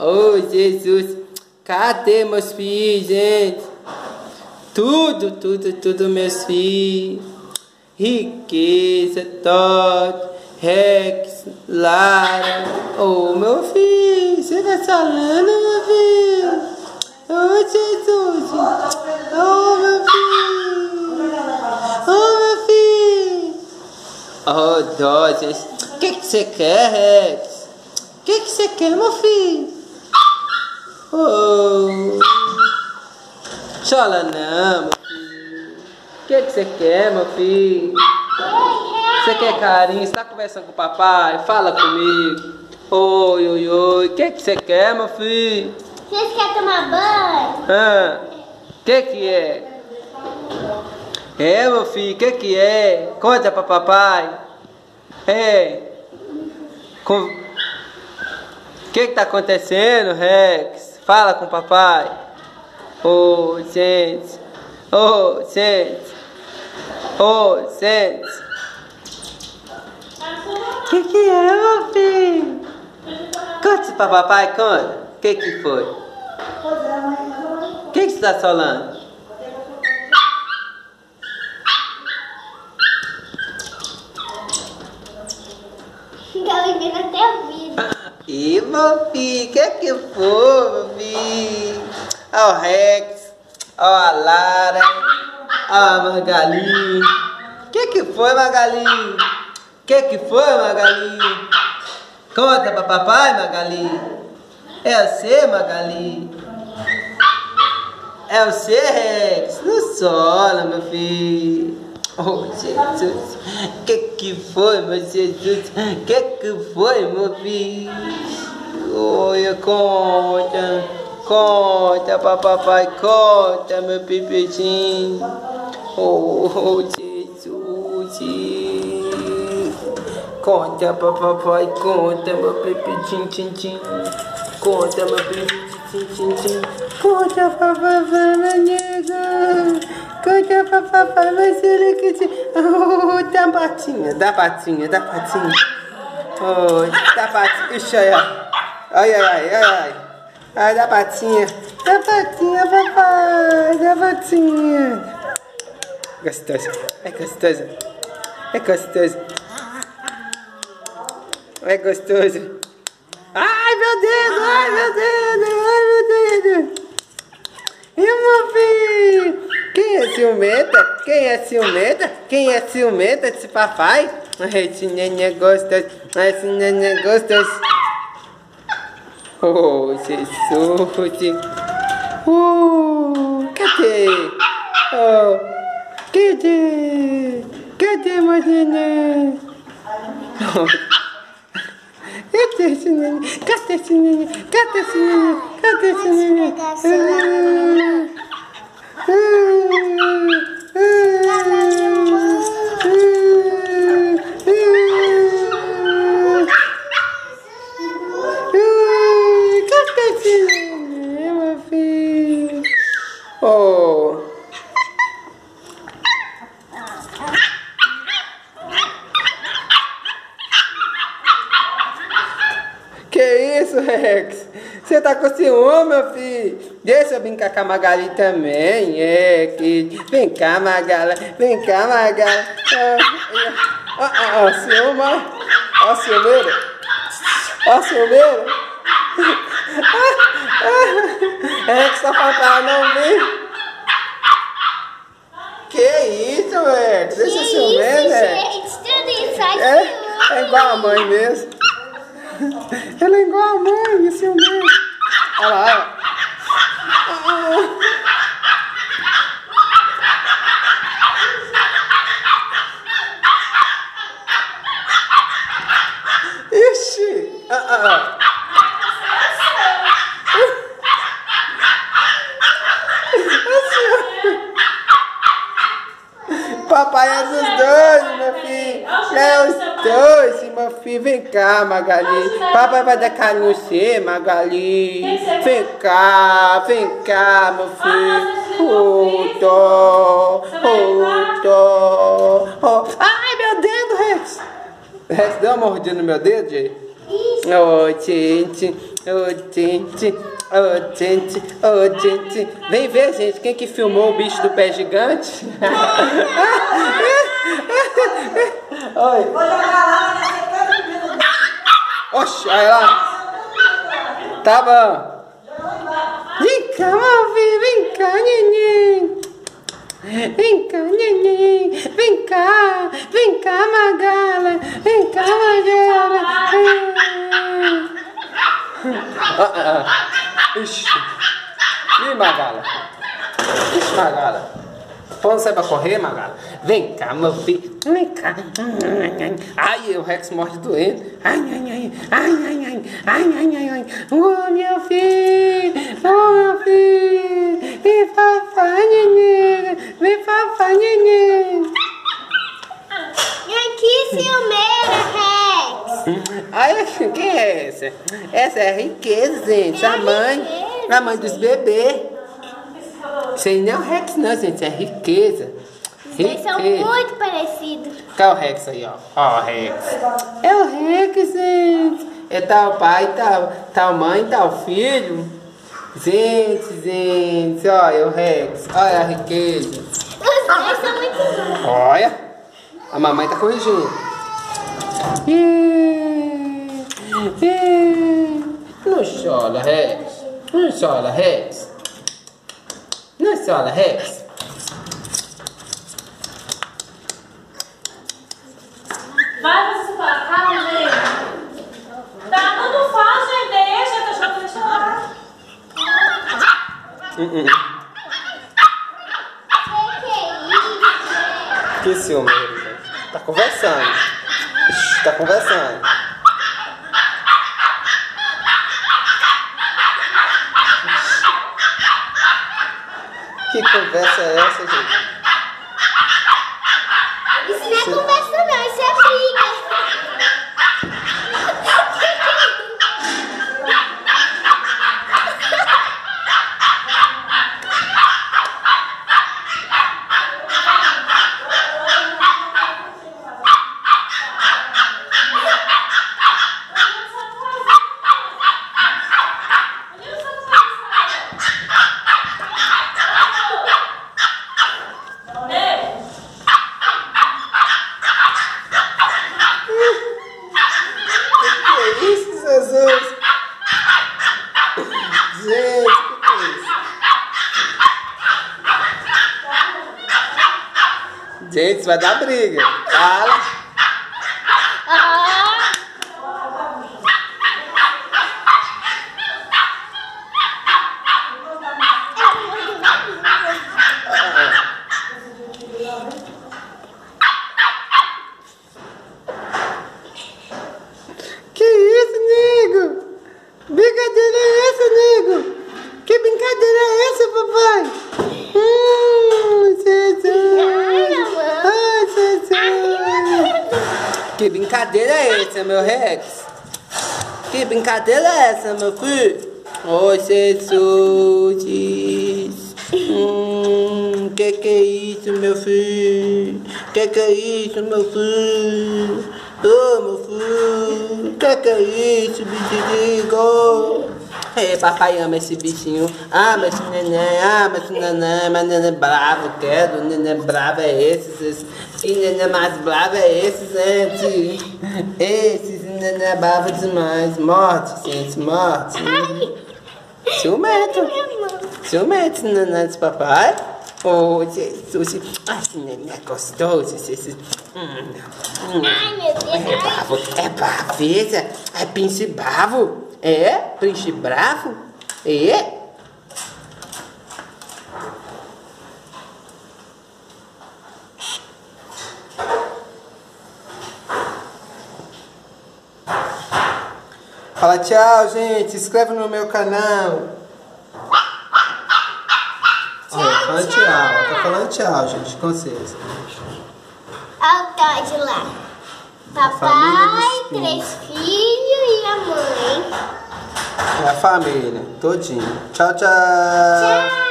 Oh, Jesus. Cadê meus filhos, gente? Tudo, tudo, tudo, meus filhos. Riqueza, Todd, Rex, Lara. Oh, meu filho, você tá falando, meu filho? Oh, Jesus. Oh, meu filho. Oh, meu filho. Oh, Dodges. O que, que você quer, Rex? O que, que você quer, meu filho? Oh. Chola não, meu filho. O que, que você quer, meu filho? Você quer carinho? Você tá conversando com o papai? Fala comigo. Oi, oi, oi. O que, que você quer, meu filho? Vocês querem tomar banho? Ah, que que é? É, meu filho, que que é? Conta pra papai. É. Com... Que que tá acontecendo, Rex? Fala com o papai. Ô, oh, gente. Ô, oh, gente. Ô, oh, gente. Que que é, meu filho? Conta pra papai, conta. O que que foi? O que que você tá falando? Ih, meu filho, que que foi, meu filho? Ó o Rex, ó a Lara, ó a Magali. Que que foi, Magali? Que que foi, Magali? Conta pra papai, Magali. É você, Magali? É você, Rex? Não sola, meu filho. Oh, Jesus. Que que foi, meu Jesus? Que que foi, meu filho? Oi, conta. Conta papai, conta, meu pipitinho. Oh, Jesus. Conta papai, conta, meu pipitinho, tchim, tchim. Conta, meu pipitinho, tchim, tchim. Conta papai, meu nega. Conta pra papai, meu siriquiti. Oh, dá patinha, dá patinha, dá patinha. Oh, dá patinha. Ixi, ai, ai, ai, ai, ai, ai. Dá patinha. Dá patinha, papai, dá patinha. Gostosa, é gostosa. É gostosa. É gostoso. Ai, meu dedo, ai, meu dedo, ai, meu dedo. E meu filho? Quem é ciumenta? Quem é ciumenta? Quem é ciumenta desse papai? Esse neném gostoso, esse neném gostoso. Oh, Jesus. Oh, cadê? Oh, cadê? Cadê meu neném? Oh. Cadê esse neném? Cadê esse neném? Cadê esse neném? Cadê esse neném? Cadê esse neném, meu filho? Oh. Que isso, Rex? Você tá com ciúme, meu filho? Deixa eu brincar com a Magali também, é, que... Vem cá, Magali, vem cá, Magali. Ó, ó, ó, ciúme, ó, ó, ciumeiro. Ó, ciumeiro. Rex só faltava não vir. Que isso, Rex? Deixa que isso aqui. É, é igual a mãe mesmo. Ela é igual a mãe, esse é o meu. Olha lá, olha. Ixi! Ah, ah, ah. Papai é dos dois, meu filho. É os dois, meu filho. Vem cá, Magali. Papai vai dar carinho você, Magali. Vem cá, vem cá, meu filho. Oh, dó, dó. Ai, meu dedo, Rex. Rex, deu uma mordida no meu dedo? Ih, bicho. Ô, gente, ô, gente, ô, gente, ô, gente. Vem ver, gente, quem que filmou o bicho do pé gigante? Oi. Vou jogar lá, né? Oxe, olha lá. Tá bom. Vem cá, filho, vem cá, neném. Vem cá, neném. Vem cá, vem cá, Magala. Vem cá, Magala. Ah, ah, ah. Ixi. Ih, Magala. Ixi, Magala. Não sai pra correr, Magala? Vem cá, meu filho. Vem cá. Ai, o Rex morre doendo. Ai, ai, ai. Ai, ai, ai. Ai, ai, ai, ai. Ô, meu filho. Ô, meu filho. Vem, papai, neném. Vem, papai, neném. Ai, que Rex. Ai, quem é essa? Essa é a riqueza, gente. A mãe. A mãe dos bebês. Isso aí não é o Rex, não, gente. É riqueza. Eles são muito parecidos. Cadê o Rex aí, ó? Ó, o Rex. É o Rex, gente. É tal pai, tal, tal mãe, tal filho. Gente, gente, olha o Rex. Olha a riqueza. Os dois são muito bons. Olha. A mamãe tá corrigindo. Yeah. Não chora, Rex. Não chora, Rex. Não chora, Rex. Vai você para calma, gente. Tá, tanto faz, gente. Deixa, deixa eu deixa lá. Uh -uh. Que gente. Tá conversando. Tá conversando. Que conversa é essa, gente? Isso não é conversa não, isso é briga. Que é isso, Jesus? Gente, que que é isso? Gente, isso vai dar briga. Fala. Ah, Que isso, nego? Brincadeira é essa, nego? Que brincadeira é essa, papai? Hum, Jesus. Ai, Jesus. Que brincadeira é essa, meu Rex? Que brincadeira é essa, meu filho? Ô, Jesus. Hum, que que é isso, meu filho? Que que é isso, meu filho? Ô, meu filho. Que que é isso, bichinho? É, papai ama esse bichinho. Ama esse neném, ama esse neném. Mas neném bravo, quero. Neném bravo é esse. esse. Que neném mais bravo é esse, gente. Esse neném bravo demais. Morte, gente, morte. Ciumento. Ciumento, neném desse papai. Oh, Jesus. Ai, esse neném é gostoso. Esse, esse. Hum, hum. ai, meu Deus. É bravo, é braveza, é príncipe bravo, é príncipe bravo, é. Fala tchau, gente, se inscreve no meu canal. Olha, fala tchau, tá falando tchau, gente, com vocês. Olha o Todd lá. Papai, três filhos e a mãe. É a família, todinho. Tchau, tchau. Tchau.